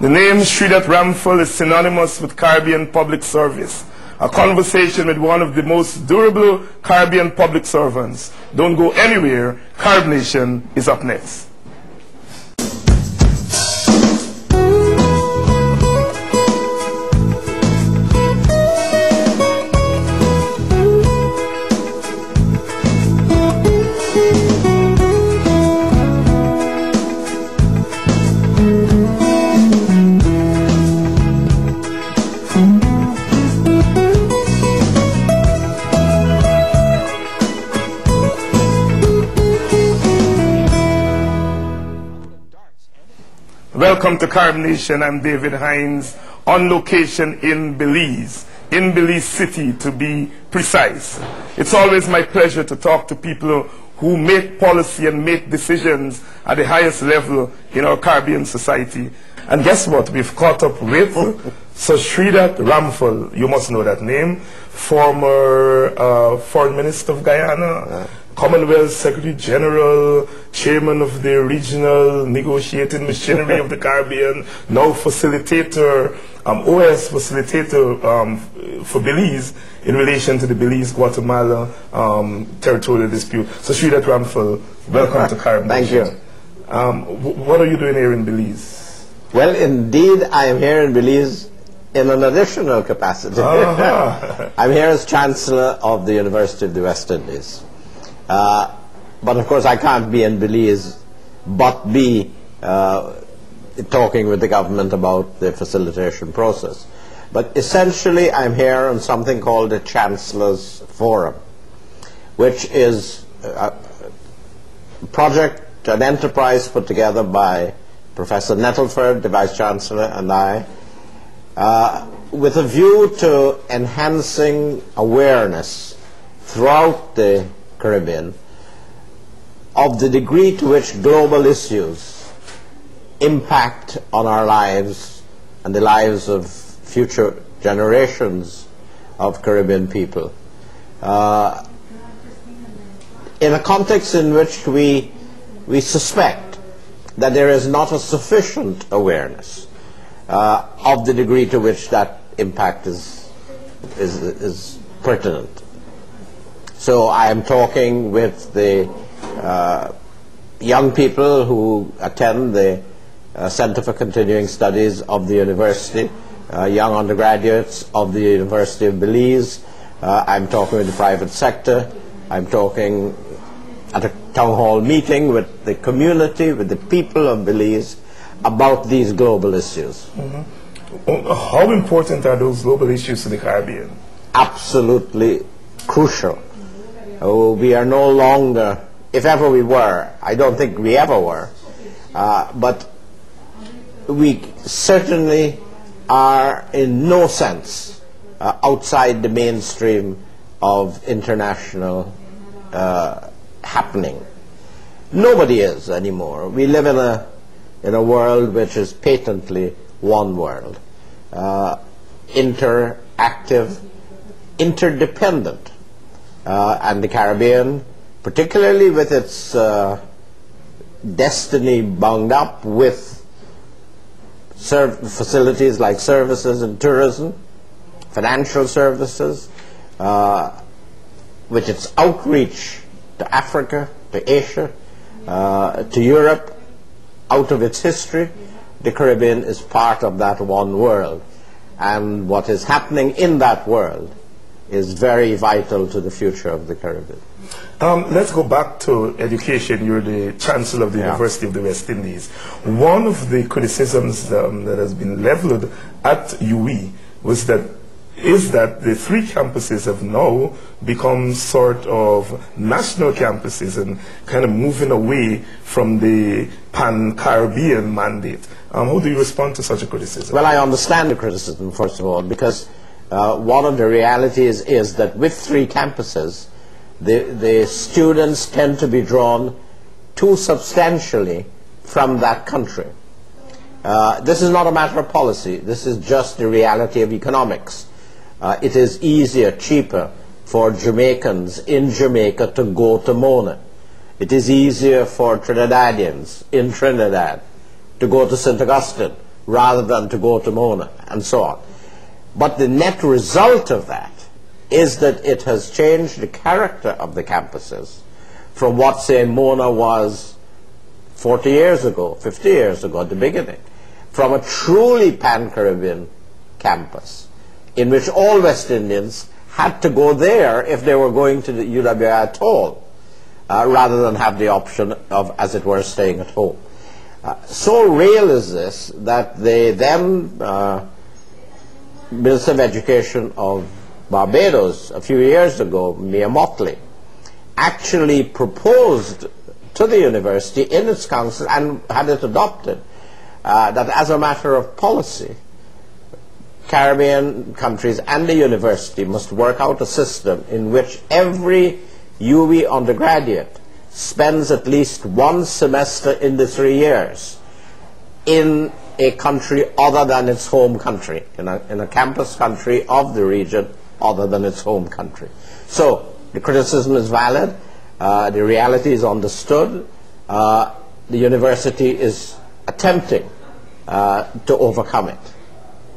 The name Shridath Ramphal is synonymous with Caribbean public service. A conversation with one of the most durable Caribbean public servants. Don't go anywhere. Carib Nation is up next. Welcome to Carib Nation. I'm David Hinds on location in Belize, in Belize City to be precise. It's always my pleasure to talk to people who make policy and make decisions at the highest level in our Caribbean society. And guess what? We've caught up with Sir Shridath Ramphal. You must know that name. Former uh, Foreign Minister of Guyana. Commonwealth Secretary General, Chairman of the Regional Negotiating Machinery of the Caribbean, now facilitator, um, OAS facilitator um, for Belize in relation to the Belize-Guatemala um, territorial dispute. So Shridath Ramphal, welcome to Caribbean. Thank you. Um, what are you doing here in Belize? Well, indeed, I am here in Belize in an additional capacity. Uh -huh. I'm here as Chancellor of the University of the West Indies. Uh, but of course, I can't be in Belize but be uh, talking with the government about the facilitation process. But essentially, I'm here on something called the Chancellor's Forum, which is a project, an enterprise put together by Professor Nettleford, the Vice Chancellor, and I, uh, with a view to enhancing awareness throughout the Caribbean of the degree to which global issues impact on our lives and the lives of future generations of Caribbean people. Uh, in a context in which we, we suspect that there is not a sufficient awareness uh, of the degree to which that impact is, is, is pertinent. So I am talking with the uh, young people who attend the uh, Center for Continuing Studies of the university, uh, young undergraduates of the University of Belize. Uh, I'm talking with the private sector. I'm talking at a town hall meeting with the community, with the people of Belize about these global issues. Mm -hmm. How important are those global issues to the Caribbean? Absolutely crucial. Oh, we are no longer, if ever we were, I don't think we ever were, uh, but we certainly are in no sense uh, outside the mainstream of international uh, happening. Nobody is anymore. We live in a, in a world which is patently one world, uh, interactive, interdependent uh, and the Caribbean, particularly with its uh, destiny bound up with facilities like services and tourism, financial services, uh, with its outreach to Africa, to Asia, uh, to Europe, out of its history, the Caribbean is part of that one world. And what is happening in that world is very vital to the future of the Caribbean. Um, let's go back to education. You're the Chancellor of the yeah. University of the West Indies. One of the criticisms um, that has been leveled at UWI was that is that the three campuses have now become sort of national campuses and kind of moving away from the pan-Caribbean mandate. Um, how do you respond to such a criticism? Well, I understand the criticism, first of all, because uh, one of the realities is that with three campuses, the, the students tend to be drawn too substantially from that country. Uh, this is not a matter of policy. This is just the reality of economics. Uh, it is easier, cheaper for Jamaicans in Jamaica to go to Mona. It is easier for Trinidadians in Trinidad to go to St. Augustine rather than to go to Mona, and so on. But the net result of that is that it has changed the character of the campuses from what, say, Mona was 40 years ago, 50 years ago at the beginning, from a truly pan-Caribbean campus in which all West Indians had to go there if they were going to the UWI at all, uh, rather than have the option of, as it were, staying at home. Uh, so real is this that they then uh, Minister of Education of Barbados a few years ago, Mia Mottley, actually proposed to the university in its council and had it adopted uh, that as a matter of policy, Caribbean countries and the university must work out a system in which every UWI undergraduate spends at least one semester in the three years in a country other than its home country, in a, in a campus country of the region other than its home country. So the criticism is valid, uh, the reality is understood, uh, the university is attempting uh, to overcome it.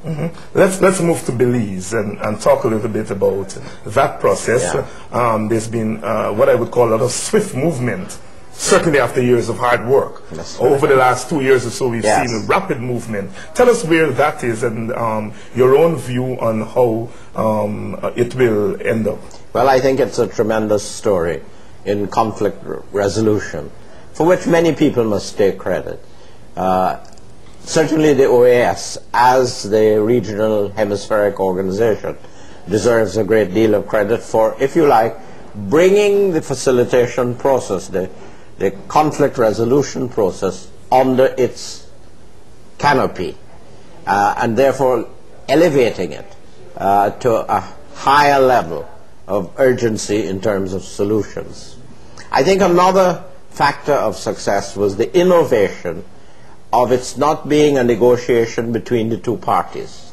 Mm -hmm. Let's let's move to Belize and, and talk a little bit about that process. Yeah. Um, there's been uh, what I would call a lot of swift movement, certainly after years of hard work. That's Over the last two years or so, we've Yes. seen rapid movement. Tell us where that is and um, your own view on how um, it will end up. Well, I think it's a tremendous story in conflict resolution, for which many people must take credit. Uh, certainly the OAS, as the regional hemispheric organization, deserves a great deal of credit for, if you like, bringing the facilitation process, the, the conflict resolution process, under its canopy, uh, and therefore elevating it uh, to a higher level of urgency in terms of solutions. I think another factor of success was the innovation of its not being a negotiation between the two parties,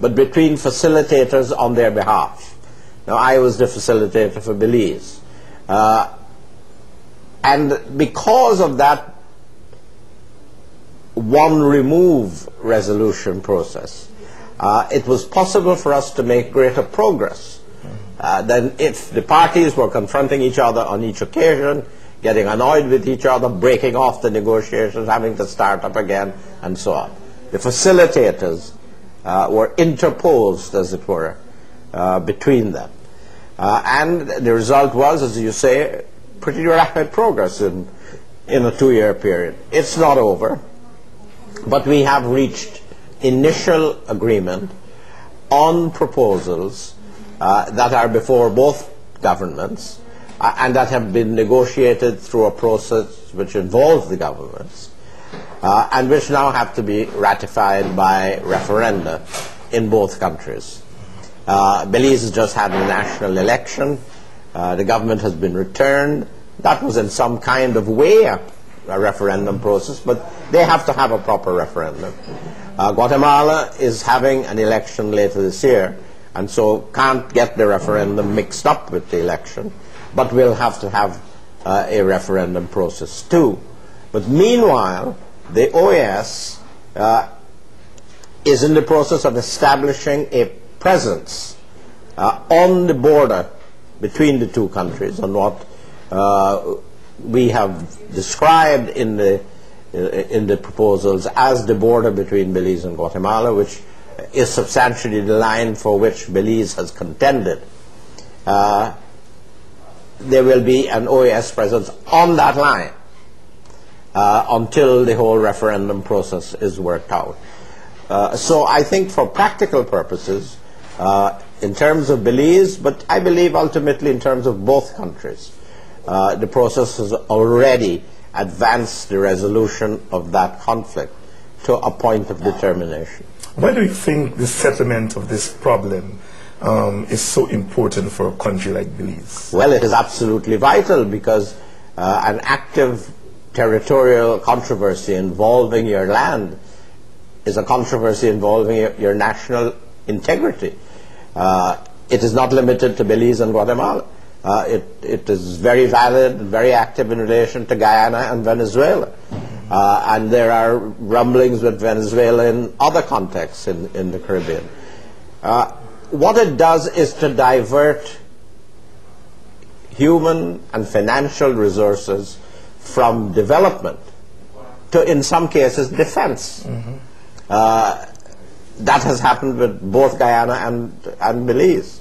but between facilitators on their behalf. Now, I was the facilitator for Belize. Uh, and because of that one remove resolution process, uh, it was possible for us to make greater progress uh, than if the parties were confronting each other on each occasion, getting annoyed with each other, breaking off the negotiations, having to start up again, and so on. The facilitators uh, were interposed, as it were, uh, between them. Uh, and the result was, as you say, pretty rapid progress in, in a two-year period. It's not over, but we have reached initial agreement on proposals uh, that are before both governments uh, and that have been negotiated through a process which involves the governments uh, and which now have to be ratified by referenda in both countries. Uh, Belize has just had a national election. Uh, the government has been returned. That was in some kind of way a, a referendum process, but they have to have a proper referendum. Uh, Guatemala is having an election later this year, and so can't get the referendum mixed up with the election, but will have to have uh, a referendum process too. But meanwhile, the OAS uh, is in the process of establishing a presence uh, on the border between the two countries on what uh, we have described in the uh, in the proposals as the border between Belize and Guatemala, which is substantially the line for which Belize has contended. Uh, there will be an OAS presence on that line uh, until the whole referendum process is worked out. Uh, so I think for practical purposes, uh, in terms of Belize, but I believe ultimately in terms of both countries, uh, the process has already advanced the resolution of that conflict to a point of determination. Why do you think the settlement of this problem um, is so important for a country like Belize? Well, it is absolutely vital because uh, an active territorial controversy involving your land is a controversy involving your, your national integrity. Uh, it is not limited to Belize and Guatemala. Uh, it, it is very valid, and very active in relation to Guyana and Venezuela. Uh, and there are rumblings with Venezuela in other contexts in, in the Caribbean. Uh, what it does is to divert human and financial resources from development to, in some cases, defense. Uh, that has happened with both Guyana and, and Belize.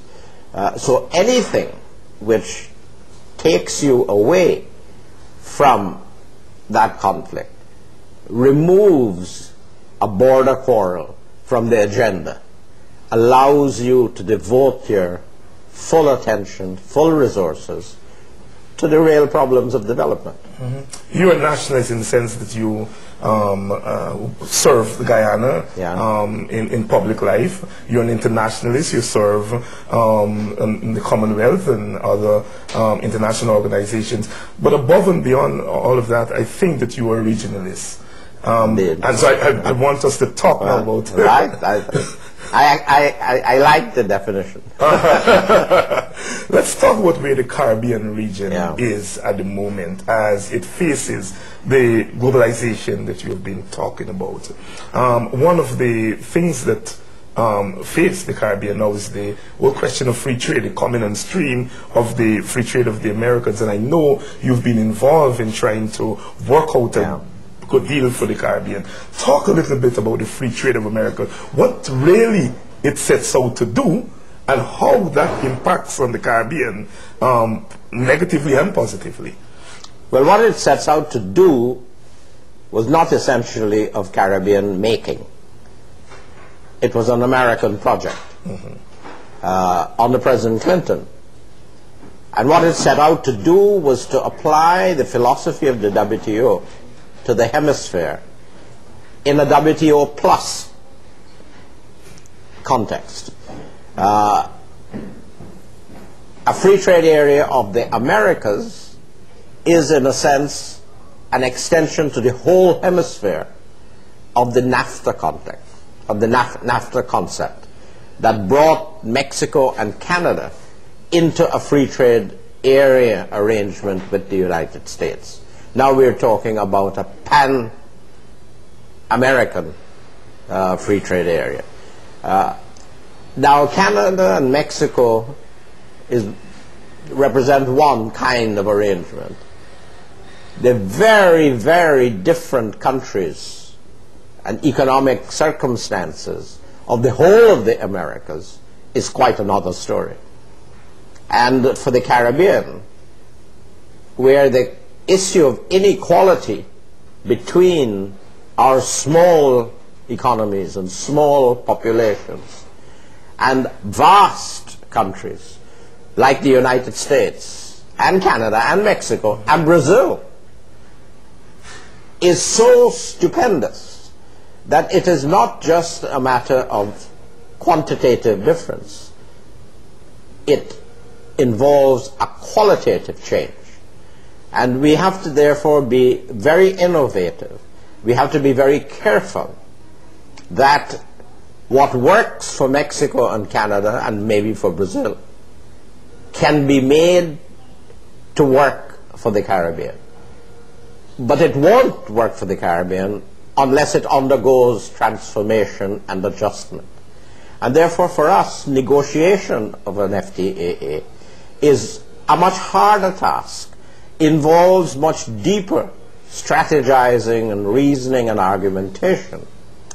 Uh, so anything which takes you away from that conflict removes a border quarrel from the agenda, allows you to devote your full attention, full resources to the real problems of development. You're a nationalist in the sense that you um, uh, serve Guyana Yeah. um, in, in public life. You're an internationalist. You serve um, in the Commonwealth and other um, international organizations. But above and beyond all of that, I think that you are a regionalist. Um, and so I, I, I want us to talk about right? I, I, I, I, I like the definition. Let's talk about where the Caribbean region Yeah. is at the moment as it faces the globalization that you've been talking about. Um, one of the things that um, face the Caribbean now is the whole question of free trade, the coming on stream of the free trade of the Americans. And I know you've been involved in trying to work out a Yeah. Good deal for the Caribbean. Talk a little bit about the free trade of America. What really it sets out to do, and how that impacts on the Caribbean, um, negatively and positively. Well, what it sets out to do was not essentially of Caribbean making. It was an American project uh, under President Clinton. And what it set out to do was to apply the philosophy of the WTO to the hemisphere in a WTO plus context. Uh, a free trade area of the Americas is, in a sense, an extension to the whole hemisphere of the NAFTA context, of the NAF- NAFTA concept that brought Mexico and Canada into a free trade area arrangement with the United States. Now we're talking about a pan American uh, free trade area. Uh, now Canada and Mexico is represent one kind of arrangement. They're very, very different countries and economic circumstances of the whole of the Americas is quite another story. And for the Caribbean, where the issue of inequality between our small economies and small populations and vast countries like the United States and Canada and Mexico and Brazil is so stupendous that it is not just a matter of quantitative difference. It involves a qualitative change. And we have to therefore be very innovative. We have to be very careful that what works for Mexico and Canada and maybe for Brazil can be made to work for the Caribbean. But it won't work for the Caribbean unless it undergoes transformation and adjustment. And therefore, for us, negotiation of an FTAA is a much harder task, involves much deeper strategizing and reasoning and argumentation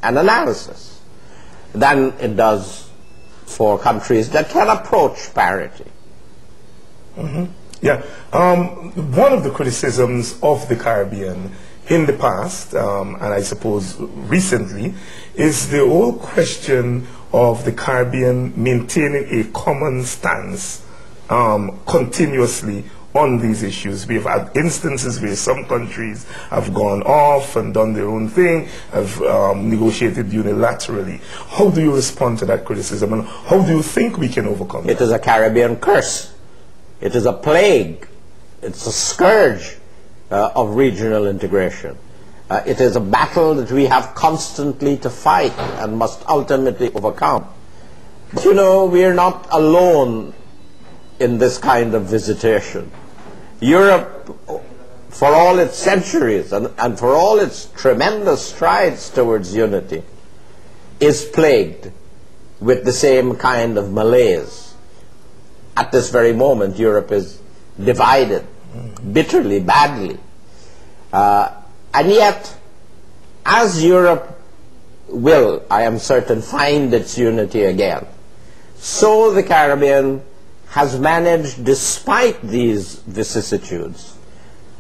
and analysis than it does for countries that can approach parity. Yeah. Um, one of the criticisms of the Caribbean in the past, um, and I suppose recently, is the whole question of the Caribbean maintaining a common stance um, continuously on these issues. We've had instances where some countries have gone off and done their own thing, have um, negotiated unilaterally. How do you respond to that criticism, and how do you think we can overcome it? It is a Caribbean curse. It is a plague. It's a scourge uh, of regional integration. Uh, it is a battle that we have constantly to fight and must ultimately overcome. But you know, we are not alone in this kind of visitation. Europe for all its centuries and, and for all its tremendous strides towards unity, is plagued with the same kind of malaise. At this very moment, Europe is divided bitterly, badly. Uh, and yet, as Europe will, I am certain, find its unity again, so the Caribbean has managed, despite these vicissitudes,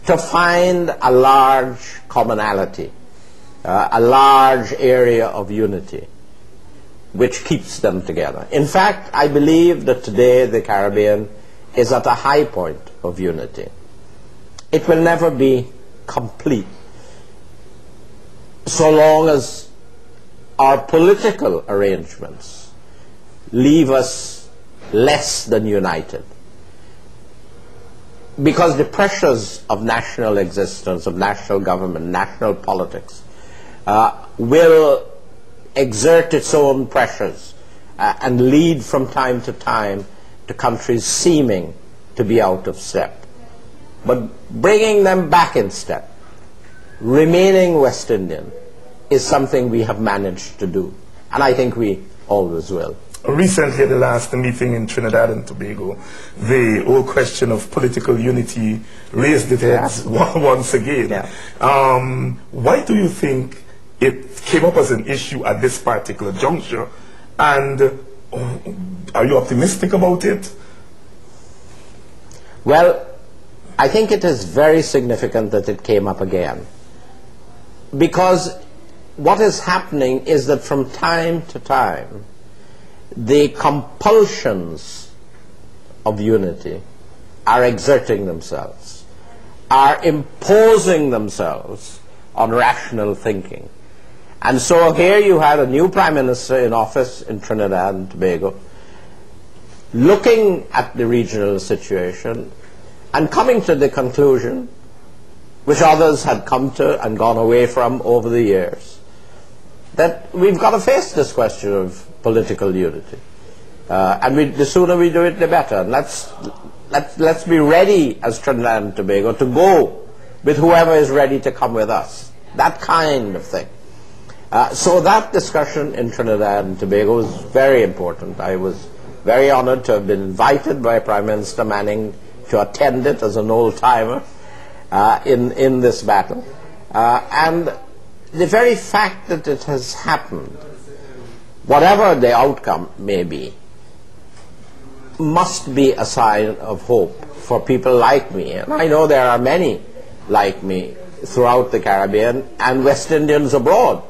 to find a large commonality, uh, a large area of unity, which keeps them together. In fact, I believe that today the Caribbean is at a high point of unity. It will never be complete so long as our political arrangements leave us less than united. Because the pressures of national existence, of national government, national politics, uh, will exert its own pressures uh, and lead from time to time to countries seeming to be out of step. But bringing them back in step, remaining West Indian, is something we have managed to do. And I think we always will. Recently, at the last meeting in Trinidad and Tobago, the whole question of political unity raised its heads once again. Yeah. Um, why do you think it came up as an issue at this particular juncture? And uh, are you optimistic about it? Well, I think it is very significant that it came up again. Because what is happening is that from time to time, the compulsions of unity are exerting themselves, are imposing themselves on rational thinking. And so here you had a new prime minister in office in Trinidad and Tobago, looking at the regional situation and coming to the conclusion, which others had come to and gone away from over the years, that we've got to face this question of political unity. Uh, and we, the sooner we do it, the better. And let's, let's, let's be ready as Trinidad and Tobago to go with whoever is ready to come with us. That kind of thing. Uh, so that discussion in Trinidad and Tobago was very important. I was very honored to have been invited by Prime Minister Manning to attend it as an old timer uh, in, in this battle. Uh, and the very fact that it has happened, whatever the outcome may be, must be a sign of hope for people like me. And I know there are many like me throughout the Caribbean and West Indians abroad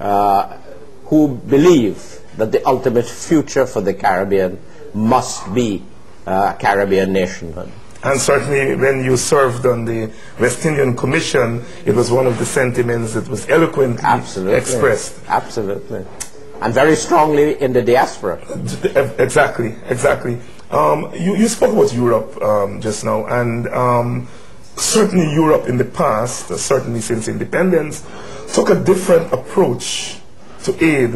uh, who believe that the ultimate future for the Caribbean must be uh, Caribbean nationhood. And certainly when you served on the West Indian Commission, it was one of the sentiments that was eloquently Absolutely. expressed. Absolutely. And very strongly in the diaspora. Exactly, exactly. Um, you, you spoke about Europe um, just now, and um, certainly Europe in the past, uh, certainly since independence, took a different approach to aid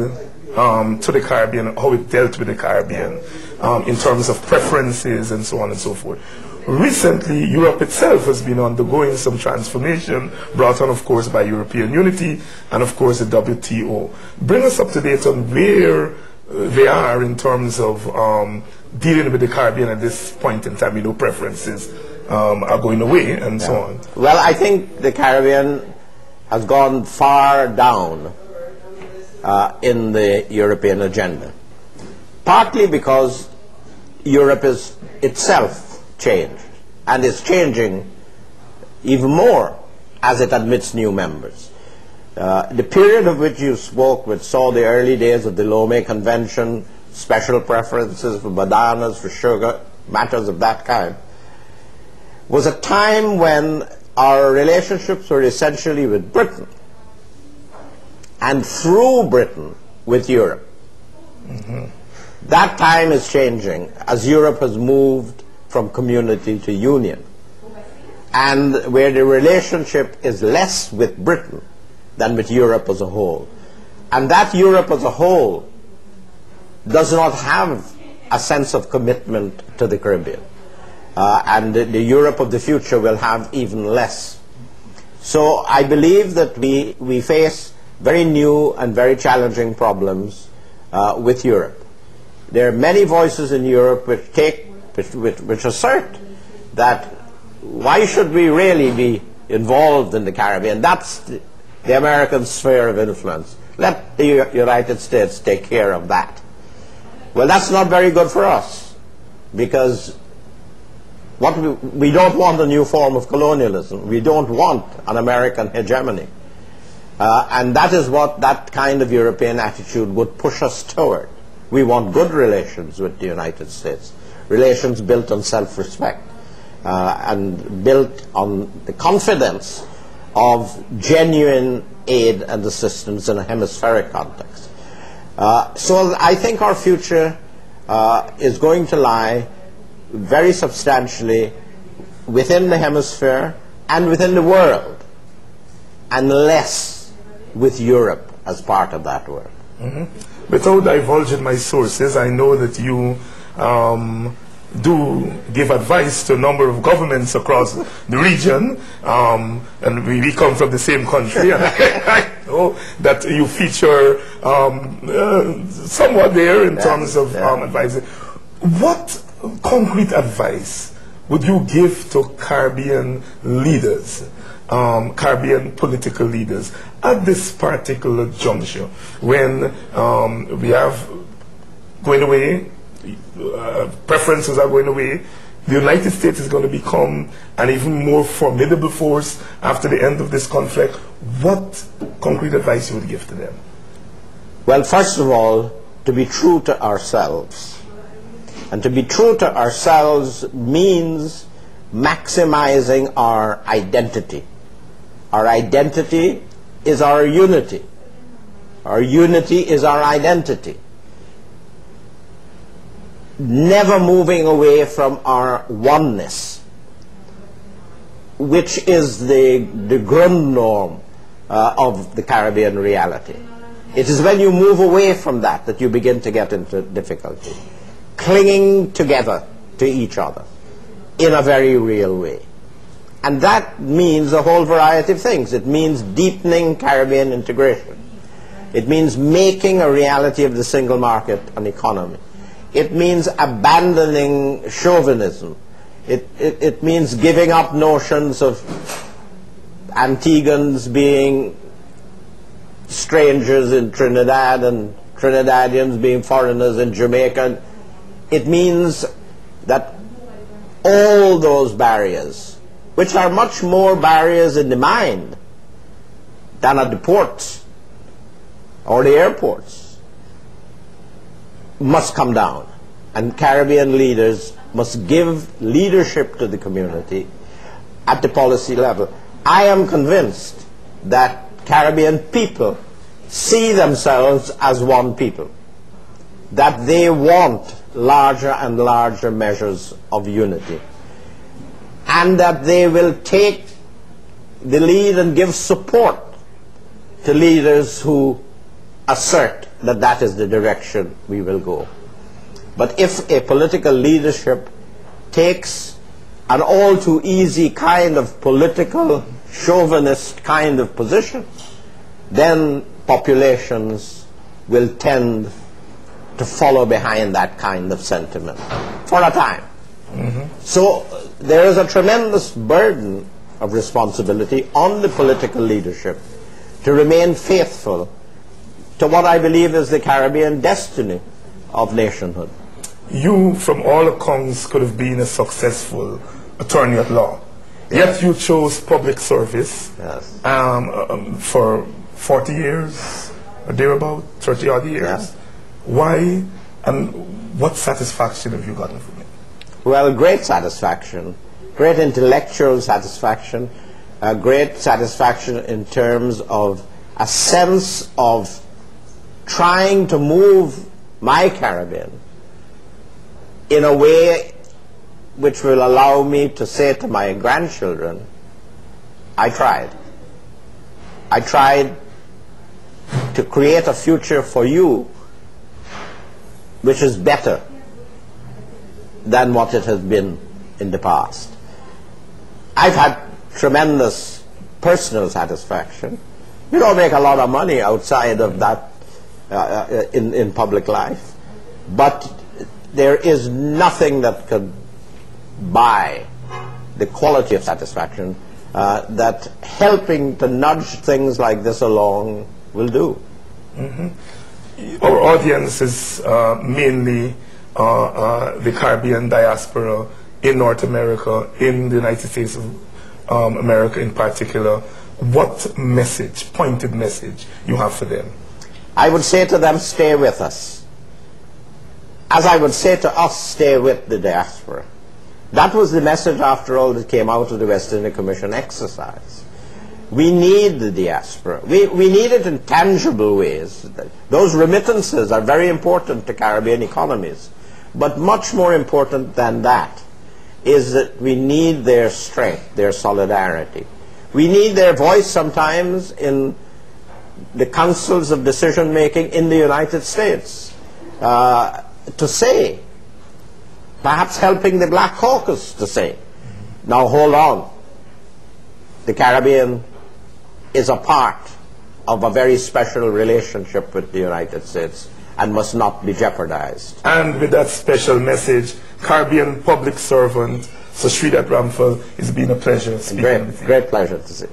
um, to the Caribbean, how it dealt with the Caribbean um, in terms of preferences and so on and so forth. Recently, Europe itself has been undergoing some transformation, brought on, of course, by European unity and, of course, the WTO. Bring us up to date on where uh, they are in terms of um, dealing with the Caribbean at this point in time. You know, preferences um, are going away and so on. Well, I think the Caribbean has gone far down uh, in the European agenda. Partly because Europe is itself changed and is changing even more as it admits new members. Uh, the period of which you spoke, which saw the early days of the Lomé Convention, special preferences for bananas, for sugar, matters of that kind, was a time when our relationships were essentially with Britain and through Britain with Europe. Mm-hmm. That time is changing as Europe has moved from community to union and where the relationship is less with Britain than with Europe as a whole. And that Europe as a whole does not have a sense of commitment to the Caribbean. uh, and the, Europe of the future will have even less. So I believe that we, we face very new and very challenging problems uh, with Europe. There are many voices in Europe which take, which, which, which assert that why should we really be involved in the Caribbean? That's the, the American sphere of influence. Let the U- United States take care of that. Well, that's not very good for us because what we, we don't want a new form of colonialism. We don't want an American hegemony. Uh, and that is what that kind of European attitude would push us toward. We want good relations with the United States, relations built on self-respect uh, and built on the confidence of genuine aid and assistance in a hemispheric context. Uh, so I think our future uh, is going to lie very substantially within the hemisphere and within the world, and less with Europe as part of that world. Without divulging my sources, I know that you um, do give advice to a number of governments across the region, um, and we, we come from the same country, and I, know that you feature um, uh, somewhat there in terms of yeah. um, advising. What concrete advice would you give to Caribbean leaders, um, Caribbean political leaders, at this particular juncture when um, we have going away, uh, preferences are going away, the United States is going to become an even more formidable force after the end of this conflict. What concrete advice you would give to them? Well, first of all, to be true to ourselves. And to be true to ourselves means maximizing our identity. Our identity is our unity. Our unity is our identity. Never moving away from our oneness, which is the, the grundnorm uh, of the Caribbean reality. It is when you move away from that that you begin to get into difficulty. Clinging together to each other in a very real way. And that means a whole variety of things. It means deepening Caribbean integration. It means making a reality of the single market an economy. It means abandoning chauvinism. It, it, it means giving up notions of Antiguans being strangers in Trinidad and Trinidadians being foreigners in Jamaica. It means that all those barriers, which are much more barriers in the mind than at the ports or the airports, must come down. And Caribbean leaders must give leadership to the community at the policy level. I am convinced that Caribbean people see themselves as one people, that they want larger and larger measures of unity, and that they will take the lead and give support to leaders who assert that that is the direction we will go. But if a political leadership takes an all too easy kind of political chauvinist kind of position, then populations will tend to follow behind that kind of sentiment for a time. So uh, there is a tremendous burden of responsibility on the political leadership to remain faithful to what I believe is the Caribbean destiny of nationhood. You, from all accounts, could have been a successful attorney at law. Yes. Yet you chose public service Yes. um, um, for 40 years, or thereabout, 30 odd years. Yeah. Why and what satisfaction have you gotten from it? Well, great satisfaction, great intellectual satisfaction, uh, great satisfaction in terms of a sense of trying to move my Caribbean in a way which will allow me to say to my grandchildren, I tried. I tried to create a future for you which is better than what it has been in the past. I've had tremendous personal satisfaction. You don't make a lot of money outside of that uh, in, in public life, but there is nothing that could buy the quality of satisfaction uh, that helping to nudge things like this along will do. Our audience is uh, mainly uh, uh, the Caribbean diaspora in North America, in the United States of um, America in particular. What message, pointed message, you have for them? I would say to them, stay with us. As I would say to us, stay with the diaspora. That was the message, after all, that came out of the West India Commission exercise. We need the diaspora. We, we need it in tangible ways. Those remittances are very important to Caribbean economies. But much more important than that is that we need their strength, their solidarity. We need their voice sometimes in the councils of decision making in the United States uh, to say, perhaps helping the Black Caucus to say, now hold on, the Caribbean is a part of a very special relationship with the United States and must not be jeopardized. And with that special message, Caribbean public servant Sir Shridath Ramphal, it's been a pleasure speaking Great, you. great pleasure to see.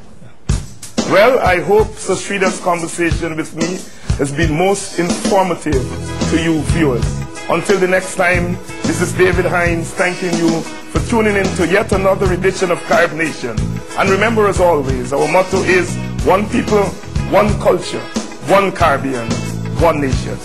Well, I hope Sir Shridath's conversation with me has been most informative to you viewers. Until the next time, this is David Hinds thanking you for tuning in to yet another edition of Carib Nation. And remember, as always, our motto is one people, one culture, one Caribbean, one nation.